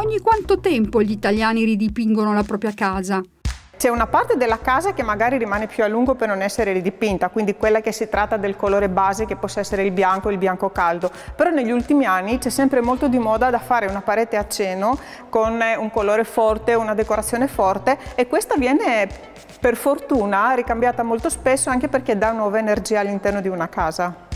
Ogni quanto tempo gli italiani ridipingono la propria casa? C'è una parte della casa che magari rimane più a lungo per non essere ridipinta, quindi quella che si tratta del colore base che possa essere il bianco il bianco caldo, però negli ultimi anni c'è sempre molto di moda da fare una parete a cieno con un colore forte, una decorazione forte e questa viene per fortuna ricambiata molto spesso anche perché dà nuova energia all'interno di una casa.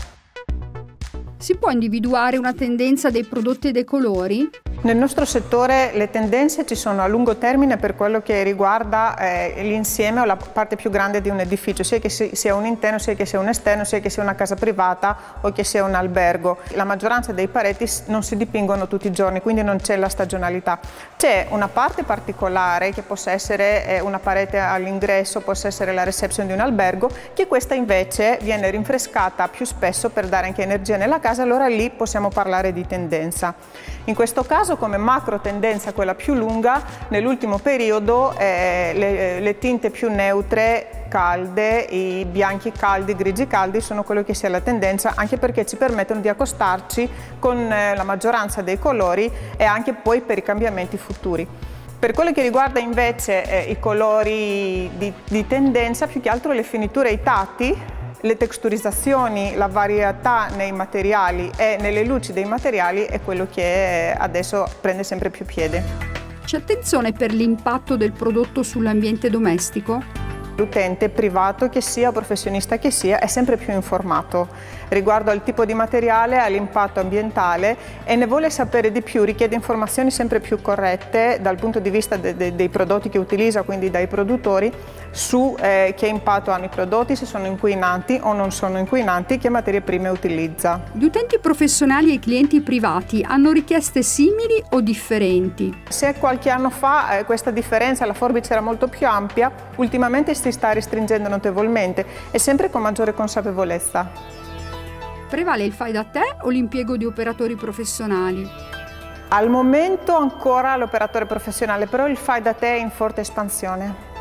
Si può individuare una tendenza dei prodotti e dei colori? Nel nostro settore le tendenze ci sono a lungo termine per quello che riguarda eh, l'insieme o la parte più grande di un edificio, sia che sia un interno, sia che sia un esterno, sia che sia una casa privata o che sia un albergo. La maggioranza dei pareti non si dipingono tutti i giorni, quindi non c'è la stagionalità. C'è una parte particolare che possa essere eh, una parete all'ingresso, possa essere la reception di un albergo, che questa invece viene rinfrescata più spesso per dare anche energia nella casa, allora lì possiamo parlare di tendenza. In questo caso come macro tendenza, quella più lunga, nell'ultimo periodo eh, le, le tinte più neutre calde, i bianchi caldi, i grigi caldi sono quello che sia la tendenza anche perché ci permettono di accostarci con eh, la maggioranza dei colori e anche poi per i cambiamenti futuri. Per quello che riguarda invece eh, i colori di, di tendenza, più che altro le finiture e i tatti, le texturizzazioni, la varietà nei materiali e nelle luci dei materiali è quello che adesso prende sempre più piede. C'è attenzione per l'impatto del prodotto sull'ambiente domestico? L'utente privato che sia professionista che sia è sempre più informato riguardo al tipo di materiale, all'impatto ambientale e ne vuole sapere di più, richiede informazioni sempre più corrette dal punto di vista de de dei prodotti che utilizza, quindi dai produttori, su eh, che impatto hanno i prodotti, se sono inquinanti o non sono inquinanti, che materie prime utilizza. Gli utenti professionali e i clienti privati hanno richieste simili o differenti? Se qualche anno fa eh, questa differenza, la forbice era molto più ampia, ultimamente si sta restringendo notevolmente e sempre con maggiore consapevolezza. Prevale il fai da te o l'impiego di operatori professionali? Al momento ancora l'operatore professionale, però il fai da te è in forte espansione.